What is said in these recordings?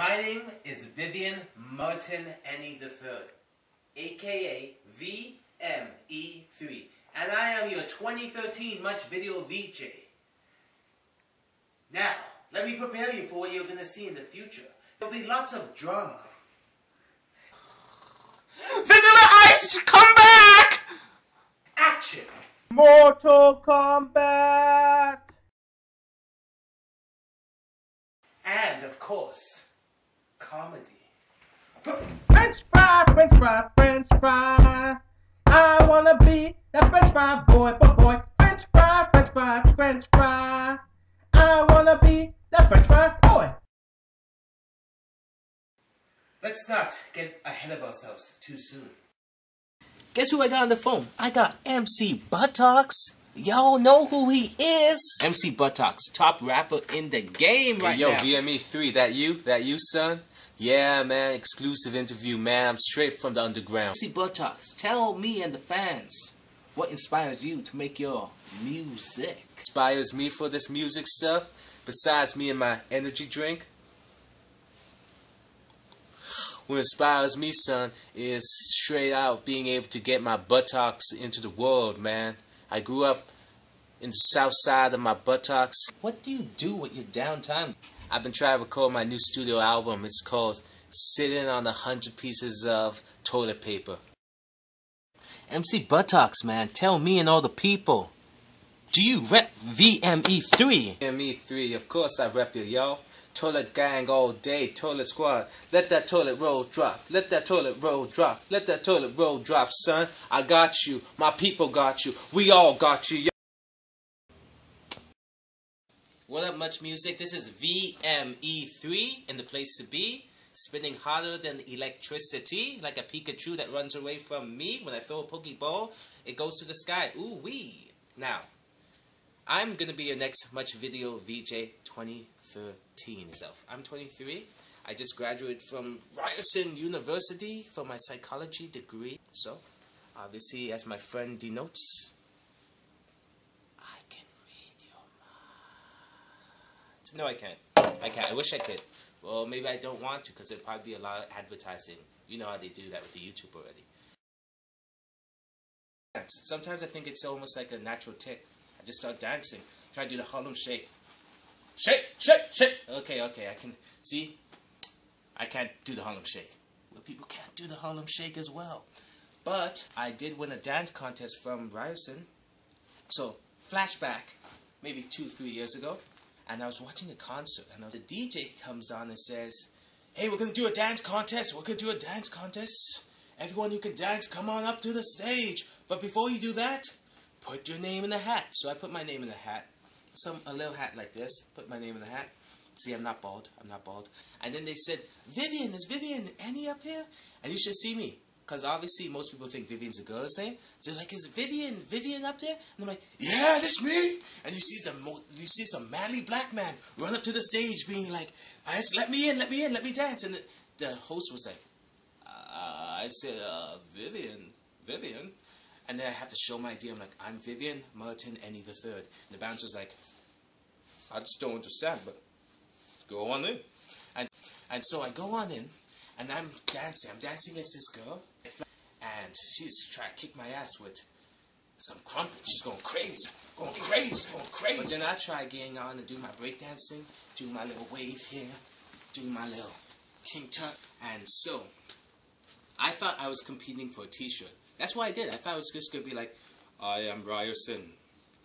My name is Vivian Martin Ene III, aka VME3, and I am your 2013 Much Video VJ. Now, let me prepare you for what you're going to see in the future. There'll be lots of drama. Vanilla Ice, come back! Action! Mortal Kombat! And, of course, comedy. French fry, French fry, French fry. I wanna be that French fry boy, boy, boy. French fry, French fry, French fry. I wanna be that French fry boy. Let's not get ahead of ourselves too soon. Guess who I got on the phone? I got MC Buttocks. Y'all know who he is. MC Buttocks, top rapper in the game right hey, yo, now. VME3, that you? That you, son? Yeah, man, exclusive interview, man. I'm straight from the underground. See Buttocks, tell me and the fans what inspires you to make your music. Inspires me for this music stuff, besides me and my energy drink. What inspires me, son, is straight out being able to get my buttocks into the world, man. I grew up in the south side of my buttocks. What do you do with your downtime? I've been trying to record my new studio album. It's called Sitting on a Hundred Pieces of Toilet Paper. MC Buttocks, man, tell me and all the people. Do you rep VME3? VME3, of course I rep it, yo. Toilet gang all day, toilet squad. Let that toilet roll drop. Let that toilet roll drop. Let that toilet roll drop, son. I got you. My people got you. We all got you, What up, Much Music? This is VME3 in the place to be. Spinning hotter than electricity, like a Pikachu that runs away from me when I throw a Pokeball. It goes to the sky. Ooh wee. Now, I'm gonna be your next Much Video VJ 2013 self. I'm 23. I just graduated from Ryerson University for my psychology degree. So, obviously, as my friend denotes, I can read your mind. No, I can't. I can't. I wish I could. Well, maybe I don't want to because there'd probably be a lot of advertising. You know how they do that with the YouTube already. Sometimes I think it's almost like a natural tick. I just start dancing. Try to do the Harlem Shake. Shake, shake, shake. Okay, okay, I can see. I can't do the Harlem Shake. Well, people can't do the Harlem Shake as well. But I did win a dance contest from Ryerson. So, flashback, maybe two, three years ago, and I was watching a concert, and the DJ comes on and says, "Hey, we're gonna do a dance contest. We're gonna do a dance contest. Everyone who can dance, come on up to the stage. But before you do that, put your name in the hat." So I put my name in the hat, some a little hat like this. Put my name in the hat. See, I'm not bald. I'm not bald. And then they said, "Vivian, is Vivian Ene up here?" And you should see me. Because obviously most people think Vivian's a girl's name. So they're like, is Vivian, Vivian up there? And I'm like, yeah, that's me. And you see the you see some manly black man run up to the stage being like, let me in, let me in, let me dance. And the, the host was like, uh, I said, uh, Vivian, Vivian. And then I have to show my ID. I'm like, I'm Vivian Martin Ene the third. The bouncer's like, I just don't understand, but go on in. And and so I go on in, and I'm dancing. I'm dancing against this girl, and she's trying to kick my ass with some crumpet. She's going crazy, going crazy, going crazy. But then I try getting on and do my breakdancing, do my little wave here, do my little King Tut, and so I thought I was competing for a T-shirt. That's why I did. I thought it was just gonna be like, I am Ryerson,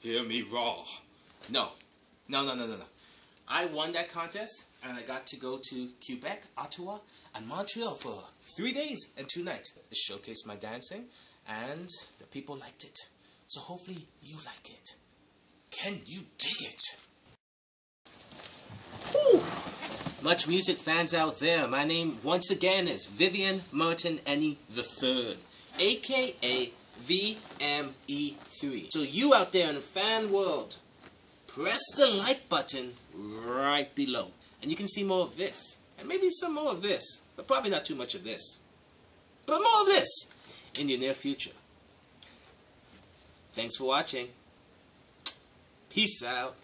hear me raw. No, no, no, no, no, no. I won that contest, and I got to go to Quebec, Ottawa, and Montreal for three days and two nights. It showcased my dancing, and the people liked it. So hopefully you like it. Can you dig it? Woo! Much music fans out there, my name once again is Vivian Martin Ene III, aka VME3. So you out there in the fan world, press the like button right below. And you can see more of this. And maybe some more of this. But probably not too much of this. But more of this in your near future. Thanks for watching. Peace out.